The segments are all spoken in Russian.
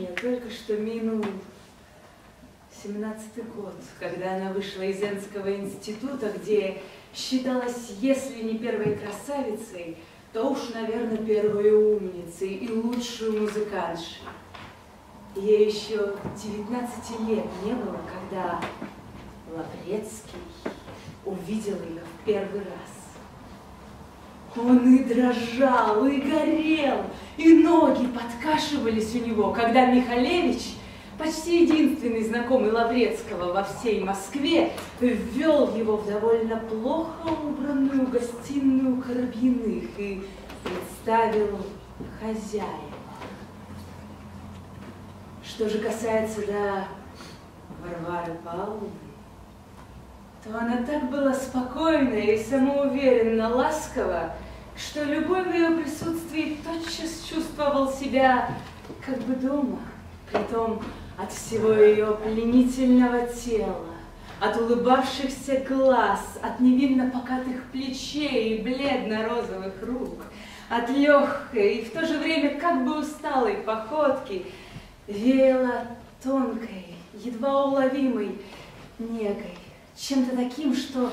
мне только что минул семнадцатый год, когда она вышла из Энского института, где считалась, если не первой красавицей, то уж, наверное, первой умницей и лучшей музыкантшей. Ей еще 19 лет не было, когда Лаврецкий увидел ее в первый раз. Он и дрожал, и горел, и ноги подкашивались у него, когда Михалевич, почти единственный знакомый Лаврецкого во всей Москве, ввел его в довольно плохо убранную гостиную Коробьиных и представил хозяина. Что же касается до Варвары Павловны, то она так была спокойна и самоуверенно ласкова, что любой в ее присутствии тотчас чувствовал себя как бы дома, притом от всего ее пленительного тела, от улыбавшихся глаз, от невинно покатых плечей и бледно-розовых рук, от легкой и в то же время как бы усталой походки, веяло тонкой, едва уловимой негой, чем-то таким, что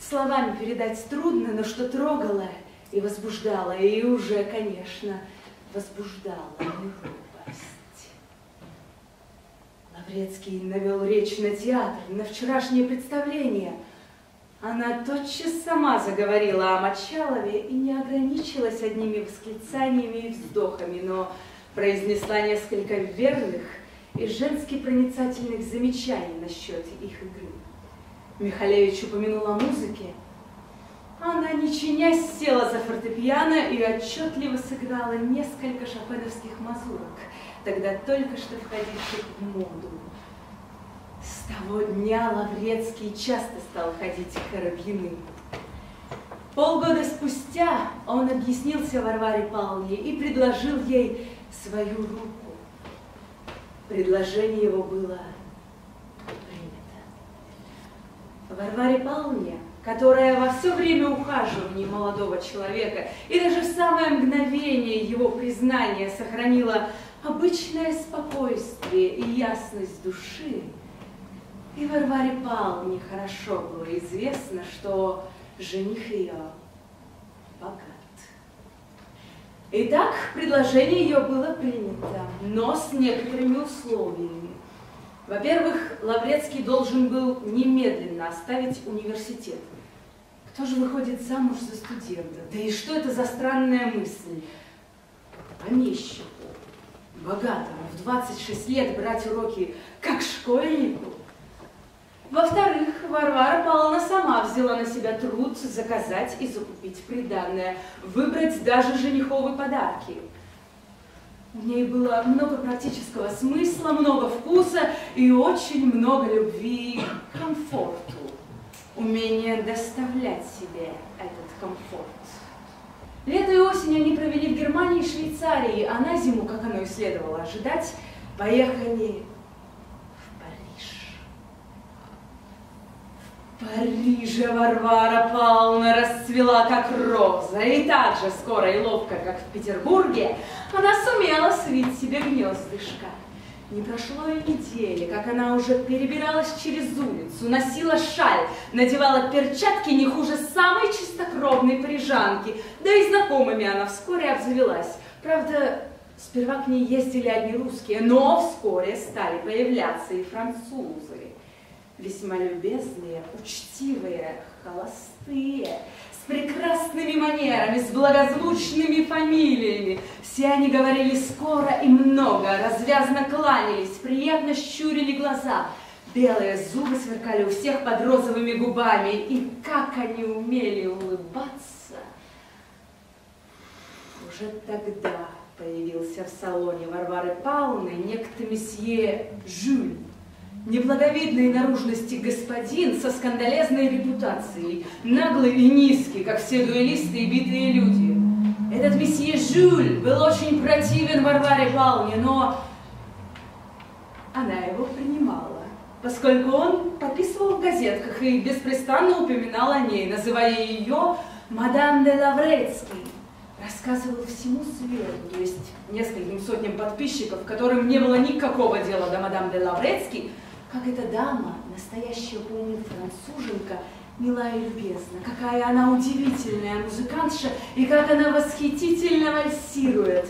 словами передать трудно, но что трогало и возбуждало, и уже, конечно, возбуждало робость. Лаврецкий навел речь на театр, на вчерашнее представление. Она тотчас сама заговорила о Мочалове и не ограничилась одними восклицаниями и вздохами, но произнесла несколько верных и женски проницательных замечаний насчет их игры. Михалевич упомянул о музыке. Она, не чинясь, села за фортепиано и отчетливо сыграла несколько шопеновских мазурок, тогда только что входивших в моду. С того дня Лаврецкий часто стал ходить к Коробьиным. Полгода спустя он объяснился Варваре Павловне и предложил ей свою руку. Предложение его было Варваре Павловне, которая во все время ухаживания молодого человека и даже в самое мгновение его признания сохранила обычное спокойствие и ясность души, и Варваре Павловне хорошо было известно, что жених ее богат. Итак, предложение ее было принято, но с некоторыми условиями. Во-первых, Лаврецкий должен был немедленно оставить университет. Кто же выходит замуж за студента? Да и что это за странная мысль? Помещику, богатому, в 26 лет брать уроки как школьнику. Во-вторых, Варвара Павловна сама взяла на себя труд заказать и закупить приданное, выбрать даже жениховые подарки – в ней было много практического смысла, много вкуса и очень много любви к комфорту. Умение доставлять себе этот комфорт. Лето и осень они провели в Германии и Швейцарии, а на зиму, как оно и следовало ожидать, поехали Париже Варвара Павловна расцвела как роза, и так же скоро и ловко, как в Петербурге, она сумела свить себе гнездышко. Не прошло и недели, как она уже перебиралась через улицу, носила шаль, надевала перчатки не хуже самой чистокровной парижанки, да и знакомыми она вскоре обзавелась. Правда, сперва к ней ездили одни русские, но вскоре стали появляться и французы весьма любезные, учтивые, холостые, с прекрасными манерами, с благозвучными фамилиями. Все они говорили скоро и много, развязно кланялись, приятно щурили глаза. Белые зубы сверкали у всех под розовыми губами, и как они умели улыбаться. Уже тогда появился в салоне Варвары Павловны некто месье Жюль, Неблаговидной наружности господин со скандалезной репутацией, наглый и низкий, как все дуэлисты и битые люди. Этот месье Жюль был очень противен Варваре Павловне, но она его принимала, поскольку он подписывал в газетках и беспрестанно упоминал о ней, называя ее «Мадам де Лаврецкий», рассказывал всему свету, то есть нескольким сотням подписчиков, которым не было никакого дела до мадам де Лаврецки, как эта дама, настоящая по француженка, милая и любезна, какая она удивительная музыкантша и как она восхитительно вальсирует.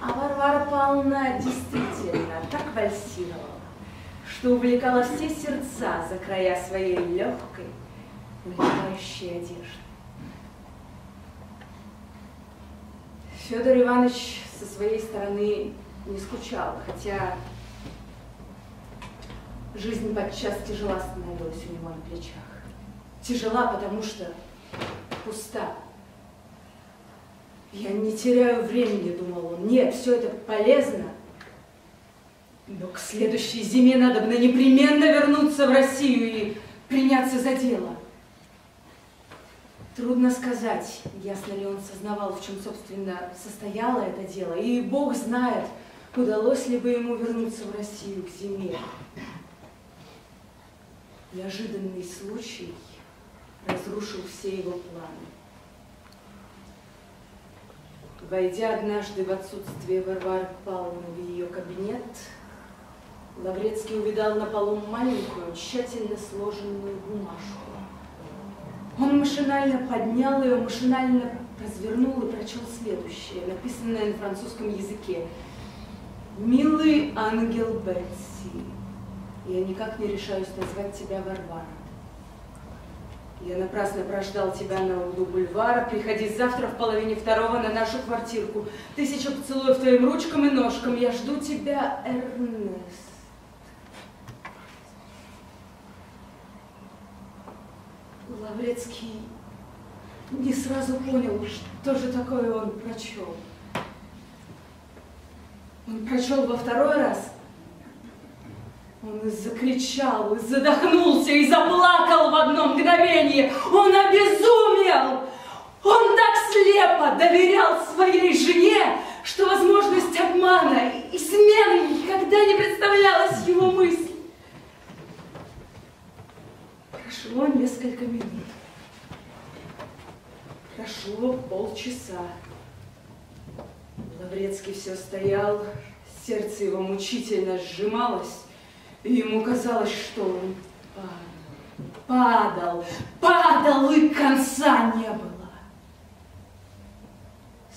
А Варвара Павловна действительно так вальсировала, что увлекала все сердца за края своей легкой, вылетающей одежды. Федор Иванович со своей стороны не скучал, хотя жизнь подчас тяжела становилась у него на плечах. Тяжела, потому что пуста. Я не теряю времени, думал он. Нет, все это полезно. Но к следующей зиме надо бы непременно вернуться в Россию и приняться за дело. Трудно сказать, ясно ли он сознавал, в чем, собственно, состояло это дело, и Бог знает, удалось ли бы ему вернуться в Россию к зиме. Неожиданный случай разрушил все его планы. Войдя однажды в отсутствие Варвары Павловны в ее кабинет, Лаврецкий увидал на полу маленькую, тщательно сложенную бумажку. Он машинально поднял ее, машинально развернул и прочел следующее, написанное на французском языке. «Милый ангел Бетси, я никак не решаюсь назвать тебя Варвара. Я напрасно прождал тебя на углу бульвара. Приходи завтра в половине второго на нашу квартирку. Тысяча поцелуев твоим ручкам и ножкам. Я жду тебя, Эрнест. Лаврецкий не сразу понял, что же такое он прочел. Он прочел во второй раз. Он закричал, и задохнулся, и заплакал в одно мгновение. Он обезумел! Он так слепо доверял своей жене, что возможность обмана и смены никогда не представлялась его мысли. Прошло несколько минут. Прошло полчаса. Лаврецкий все стоял, сердце его мучительно сжималось, и ему казалось, что он падал, падал, и конца не было.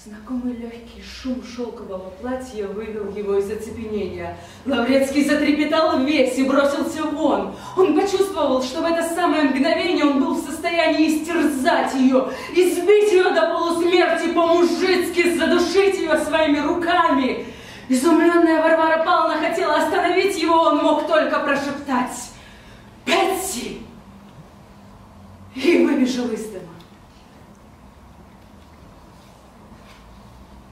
Знакомый легкий шум шелкового платья вывел его из оцепенения. Лаврецкий затрепетал весь и бросился вон. Он почувствовал, что в это самое мгновение он был в состоянии истерзать ее, избить ее до полусмерти, по-мужицки задушить ее своими руками. Изумленная Варвара Павловна хотела остановить его, он мог только прошептать «Петси!» и выбежал из дома.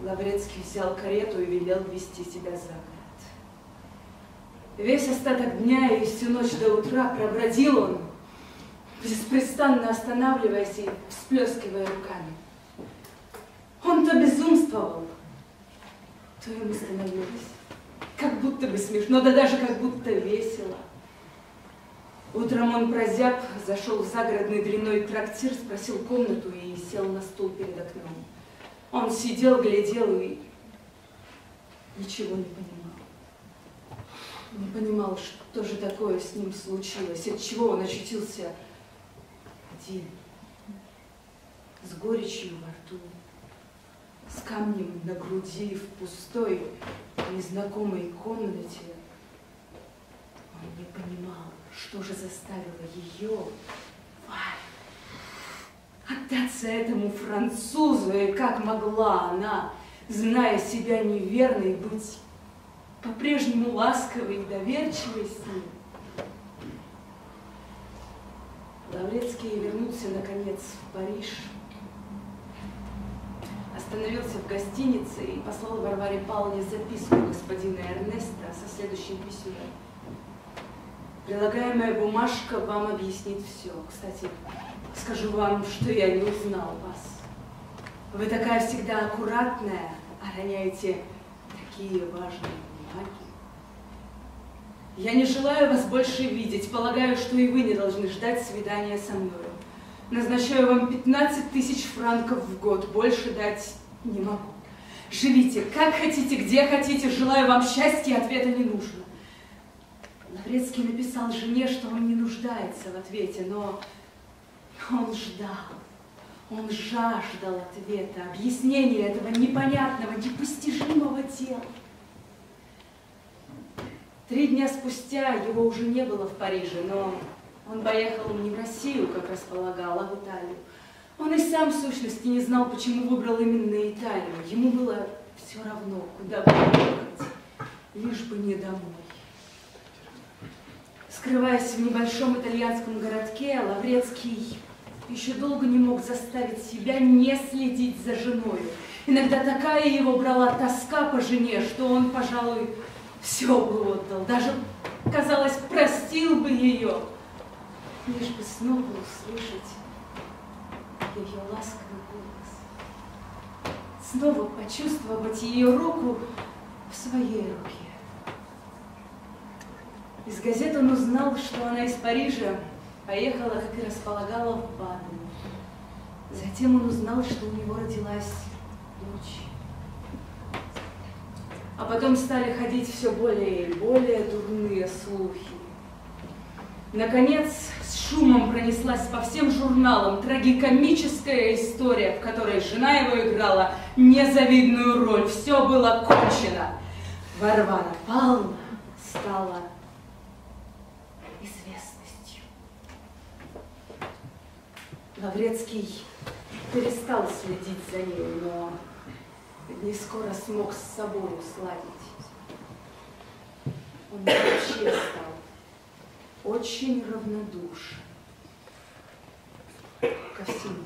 Лаврецкий взял карету и велел вести себя за город. Весь остаток дня и всю ночь до утра пробродил он, беспрестанно останавливаясь и всплескивая руками. Он то безумствовал, то ему становилось как будто бы смешно, да даже как будто весело. Утром он прозяб, зашел в загородный дрянной трактир, спросил комнату и сел на стул перед окном. Он сидел, глядел и ничего не понимал. Не понимал, что же такое с ним случилось, от чего он очутился один, с горечью во рту, с камнем на груди в пустой, незнакомой комнате. Он не понимал, что же заставило ее, Варю, отдаться этому французу, и как могла она, зная себя неверной, быть по-прежнему ласковой и доверчивой с ним. Лаврецкий вернулся, наконец, в Париж, остановился в гостинице и послал Варваре Павловне записку господина Эрнеста со следующим письмом. Прилагаемая бумажка вам объяснит все. Кстати, скажу вам, что я не узнал вас. Вы такая всегда аккуратная, а роняете такие важные бумаги. Я не желаю вас больше видеть, полагаю, что и вы не должны ждать свидания со мной. Назначаю вам 15 тысяч франков в год, больше дать не могу. Живите как хотите, где хотите, желаю вам счастья, ответа не нужно. Лаврецкий написал жене, что он не нуждается в ответе, но он ждал. Он жаждал ответа, объяснения этого непонятного, непостижимого дела. Три дня спустя его уже не было в Париже, но он поехал не в Россию, как располагал, а в Италию. Он и сам, в сущности, не знал, почему выбрал именно Италию. Ему было все равно, куда бы ехать, лишь бы не домой. Скрываясь в небольшом итальянском городке, Лаврецкий еще долго не мог заставить себя не следить за женой. Иногда такая его брала тоска по жене, что он, пожалуй, все бы отдал, даже, казалось, простил бы ее, лишь бы снова услышать ее ласковый голос, снова почувствовать ее руку в своей руке. Из газет он узнал, что она из Парижа поехала, как и располагала, в Баден. Затем он узнал, что у него родилась дочь. А потом стали ходить все более и более дурные слухи. Наконец, шумом пронеслась по всем журналам трагикомическая история, в которой жена его играла незавидную роль. Все было кончено. Варвара Павловна стала известностью. Лаврецкий перестал следить за ней, но не скоро смог с собой сладить. Он вообще очень равнодушен ко всему.